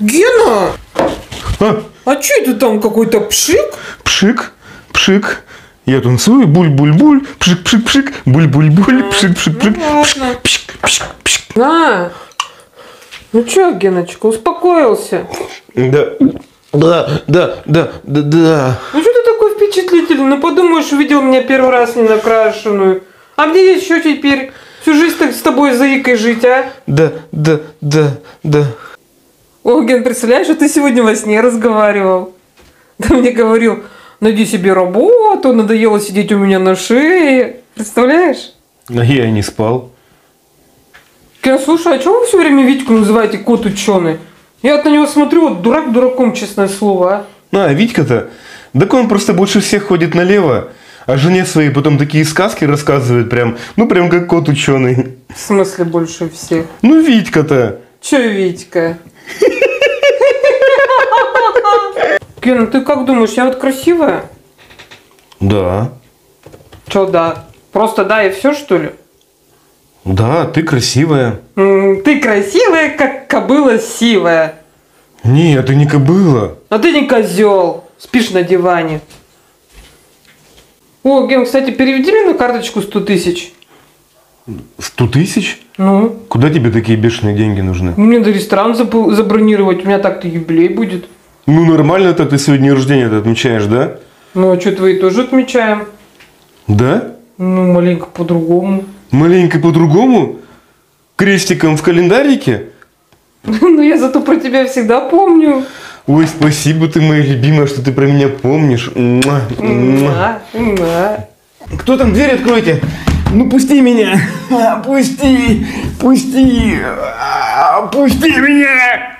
Гена, А, а что это там какой-то пшик? пшик, пшик. Я танцую, буль-буль-буль, пшик-пшик-пшик, буль-буль-буль, пшик-пшик-пшик, ну ладно. пшик-пшик-пшик. На. Ну чё, Геночка, успокоился? Да, да, да, да, да, да. Ну что ты такой впечатлительный? Ну подумаешь, увидел меня первый раз не накрашенную. А мне еще теперь всю жизнь так с тобой заикой жить, а? Да, да, да, да. О, Ген, представляешь, что ты сегодня во сне разговаривал? Ты мне говорил, найди себе работу, надоело сидеть у меня на шее. Представляешь? А я не спал. Ген, слушай, а чего вы все время Витьку называете кот ученый? Я вот на него смотрю, вот дурак дураком, честное слово, а? А, Витька-то, так он просто больше всех ходит налево, а жене своей потом такие сказки рассказывает прям, ну прям как кот ученый. В смысле больше всех? Ну Витька-то. Че, Витька? Ген, ты как думаешь, я вот красивая? Да. Че, да? Просто да и все, что ли? Да, ты красивая. М, Ты красивая, как кобыла сивая. Нет, ты не кобыла. А ты не козел. Спишь на диване. О, Ген, кстати, переведи мне на карточку 100 тысяч. Сто тысяч? Ну, Куда тебе такие бешеные деньги нужны? мне до ресторан заб- забронировать, у меня так-то юбилей будет. Ну нормально-то ты сегодня день рождения -то отмечаешь, да? Ну, а что, твои тоже отмечаем? Да? Ну, маленько по-другому. Маленько по-другому? Крестиком в календарике? Ну, я зато про тебя всегда помню. Ой, спасибо ты, моя любимая, что ты про меня помнишь. Муа, муа. Да. Кто там? Дверь откройте. Ну пусти меня. Пусти. Пусти. Пусти меня.